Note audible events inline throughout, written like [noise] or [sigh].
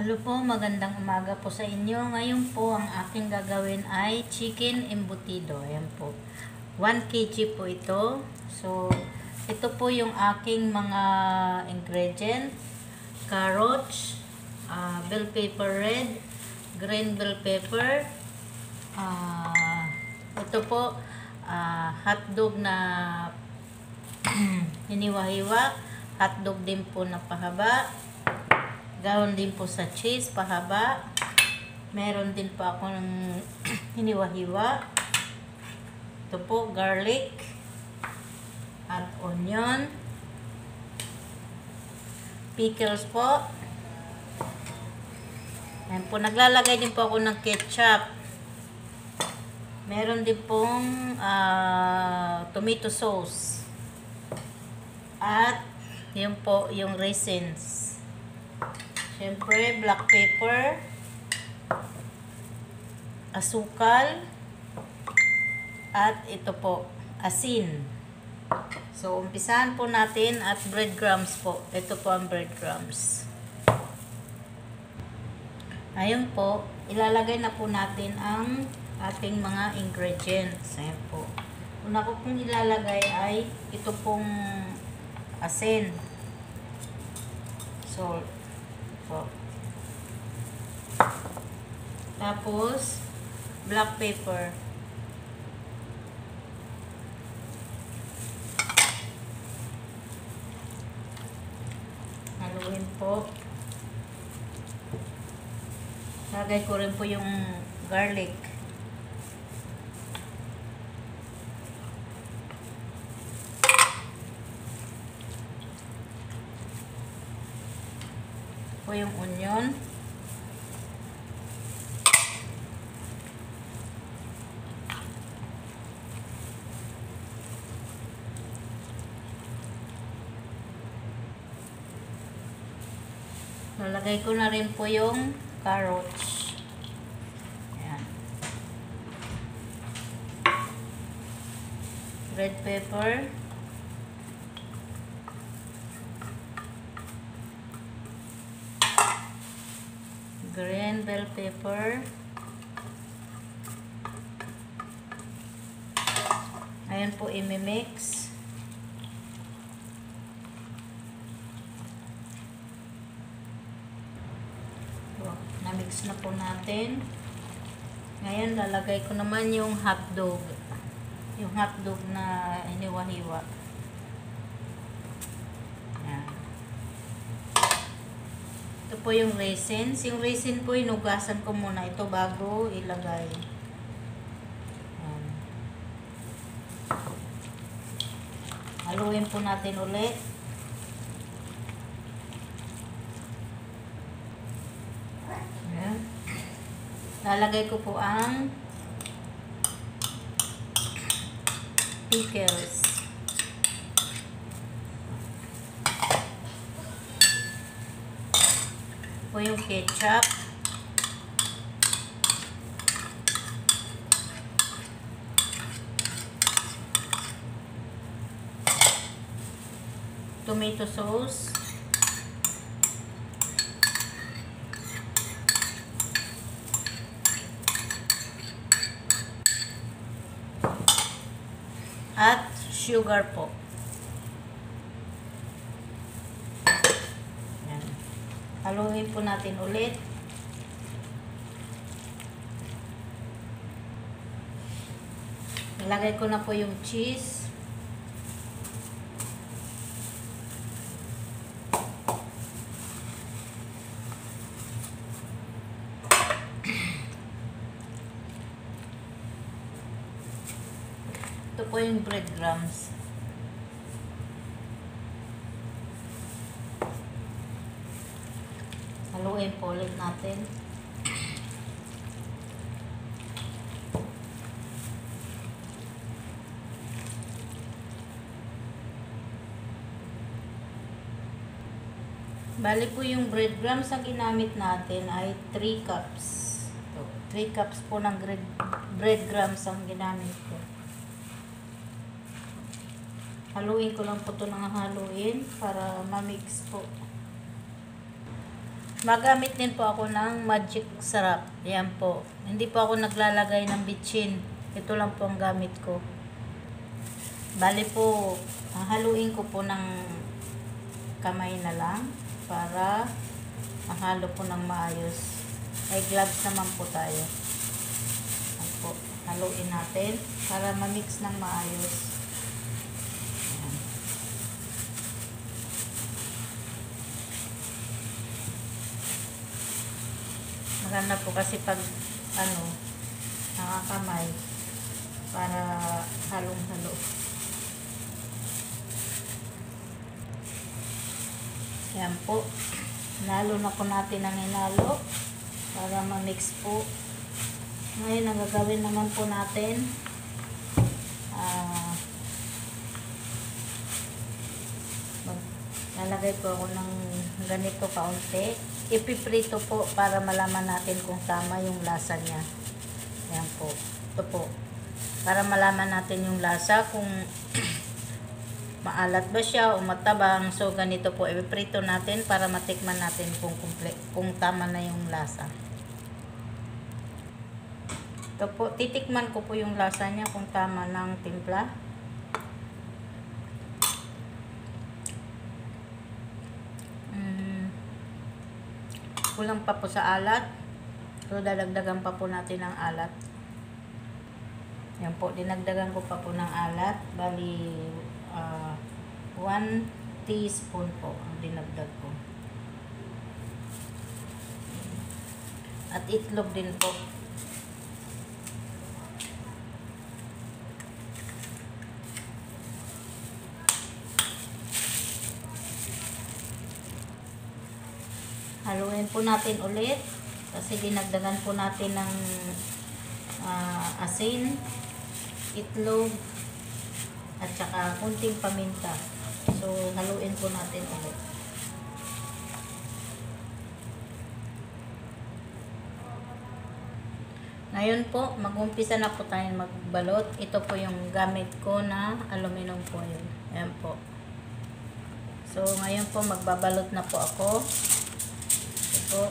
Hello po, magandang umaga po sa inyo. Ngayon po, ang aking gagawin ay chicken embutido. Ayan po. 1 kg po ito. So, ito po yung aking mga ingredient. Carrots, uh, bell pepper red, green bell pepper, ah, ito po, uh, hotdog na [clears throat] hiniwa-hiwa, hotdog din po na pahaba, Gawon din po sa cheese, pahaba. Meron din po ako ng [clears throat] hiniwa-hiwa. Ito po, garlic. At onion. Pickles po. Ayan po, naglalagay din po ako ng ketchup. Meron din pong uh, tomato sauce. At yun po, yung raisins. Siyempre, black pepper, asukal, at ito po, asin. So, umpisahan po natin at breadcrumbs po. Ito po ang breadcrumbs. Ayun po, ilalagay na po natin ang ating mga ingredients. Ayan po. Una ko pong ilalagay ay ito pong asin. So, po. Tapos, black pepper. Haluin po. Lagay ko rin po yung garlic. Po yung onion. Lalagay ko na rin po yung carrots. Ayan. Red pepper. Green bell pepper. Ayan po, imimix. Na-mix na po natin. Ngayon, lalagay ko naman yung hotdog. Yung hotdog na hiniwa-hiwa. Ito po yung raisins. Yung raisin po, inugasan ko muna ito bago ilagay. Ayan. Haluin po natin ulit. Ayan. Lalagay ko po ang pickles. Po yung ketchup. Tomato sauce. At sugar po. Haluin po natin ulit. Ilagay ko na po yung cheese. Ito po yung breadcrumbs. Haluin po ulit natin. Bali po yung breadcrumbs ang ginamit natin ay 3 cups. Ito, 3 cups po ng breadcrumbs ang ginamit ko. Haluin ko lang po ito ng haluin para ma-mix po. Magamit din po ako ng magic sarap. Yan po. Hindi po ako naglalagay ng bitchin. Ito lang po ang gamit ko. Bali po, haluin ko po ng kamay na lang para mahalo po ng maayos. May gloves naman po tayo. Yan po. Haluin natin para ma-mix ng maayos. Yan. Maganda po kasi pag ano, nakakamay para halong-halo. Yan po. Nalo na po natin ang inalo para ma-mix po. Ngayon, ang gagawin naman po natin ah mag- lalagay po ako ng ganito kaunti. Ipiprito po para malaman natin kung tama yung lasa niya. Yan po. Ito po. Para malaman natin yung lasa kung [clears throat] maalat ba siya o matabang. So, ganito po. Ipiprito natin para matikman natin kung, kung tama na yung lasa. Ito po. Titikman ko po yung lasa niya kung tama ng timpla. Kulang pa po sa alat. So, dadagdagan pa po natin ang alat. Yan po, dinagdagan ko pa po ng alat. Bali, 1 teaspoon po ang dinagdag ko. At itlog din po. Haluin po natin ulit kasi dinagdagan po natin ng ah, asin, itlog, at saka kunting paminta. So, haluin po natin ulit. Ngayon po, mag-umpisa na po tayo magbalot. Ito po yung gamit ko na aluminum foil. Ayan po. So, ngayon po, magbabalot na po ako. Po.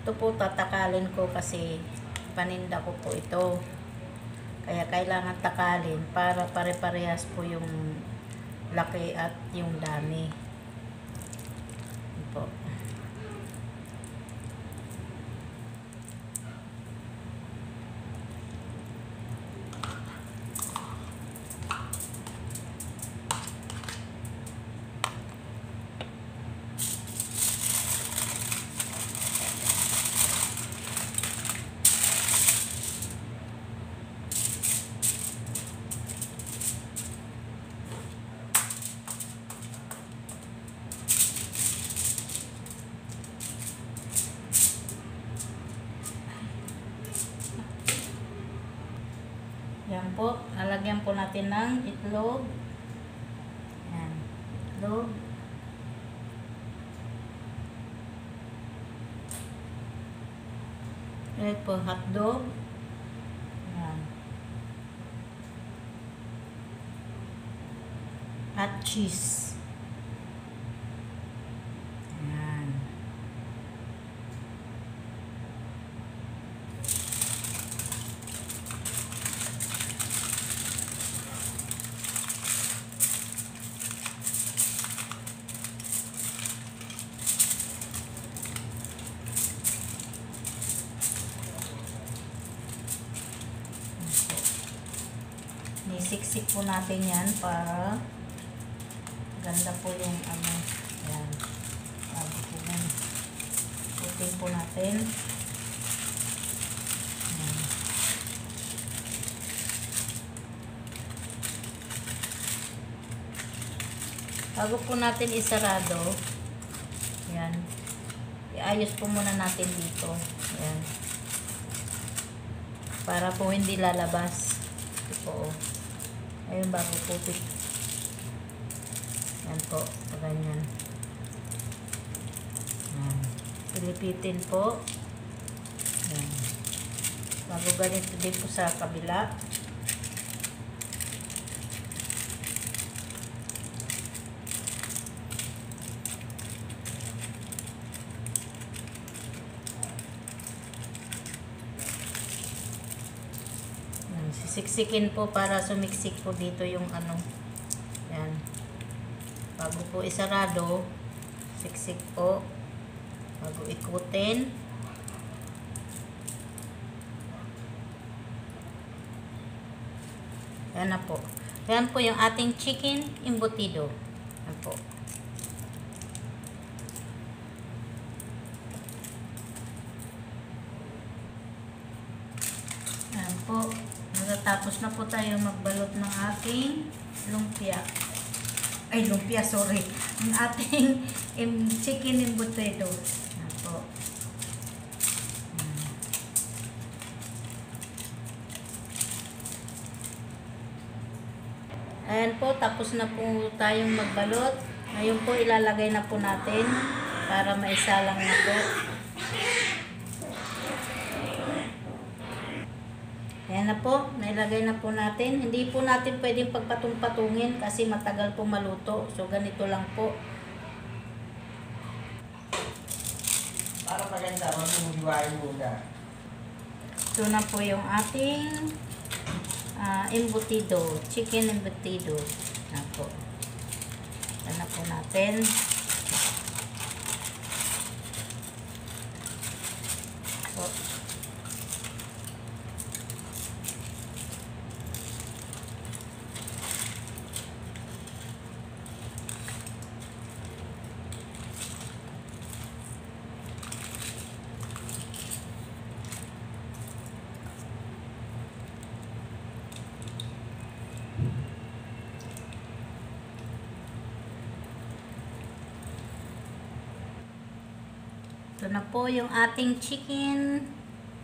Ito po tatakalin ko kasi paninda ko po ito. Kaya kailangan takalin para pare-parehas po yung laki at yung dami. Po. Lalagyan po natin ng itlog. Yan. Itlog. Yan po, hotdog. Yan. At cheese. Yan. Nisiksik po natin yan para ganda po yung ano. Yan. Bago po natin. Yan. Bago po natin isarado, yan. Iayos po muna natin dito. Yan. Para po hindi lalabas. Ito po. Ayun, bago pit- Yan po. Ganyan. Yan. Pilipitin po. Yan. Bago ganito din po sa kabila. Siksikin po para sumiksik po dito yung ano. Yan. Bago po isarado, siksik po. Bago ikutin. Yan na po. Yan po yung ating chicken embutido. Yan po. Yan po. Na po tayo magbalot ng ating lumpia. Ay, lumpia, sorry. Ang ating [laughs] em, chicken embutido. Yan po. Ayan po, tapos na po tayong magbalot. Ngayon po ilalagay na po natin para maisalang na po. Ayan na po, nailagay na po natin. Hindi po natin pwedeng pagpatung-patungin kasi matagal po maluto. So ganito lang po. Para maganda, huwag mong hiwain muna. Ito na po yung ating ah, embutido, chicken embutido. Na po. Ito na po natin. Ito na po yung ating chicken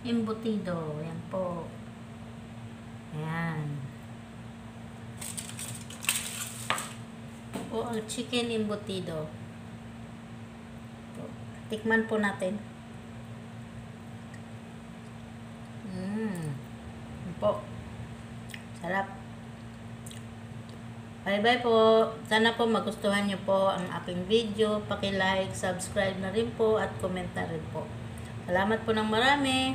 embutido. Yan po. Ayan. Ito po ang chicken embutido. Tikman po natin. Mmm. Po. Sarap. Bye-bye po. Sana po magustuhan nyo po ang aking video. Paki-like, subscribe na rin po at comment rin po. Salamat po ng marami.